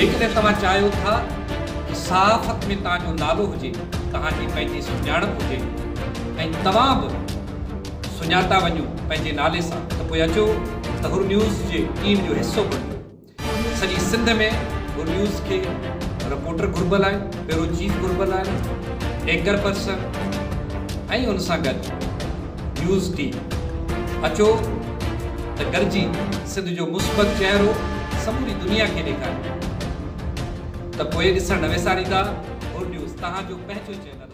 जेकॾहिं तव्हां चाहियो था صافت साफ़त में तव्हांजो नालो हुजे तव्हांजी पंहिंजी सुञाणप हुजे ऐं तव्हां बि सुञाता वञो पंहिंजे नाले सां त पोइ अचो त हू न्यूज़ जे टीम जो हिसो कोन्हे सॼी सिंध में हू न्यूज़ खे रिपोर्टर घुरबल आहिनि पहिरियों चीफ घुरबल आहे एंकर पर्सन ऐं हुन सां गॾु न्यूज़ टीम अचो त गॾिजी सिंध जो मुस्बत चहिरो समूरी दुनिया खे ॾेखारियो तब कोई ॾिसण दा और न्यूज़ तहां जो पंहिंजो चैनल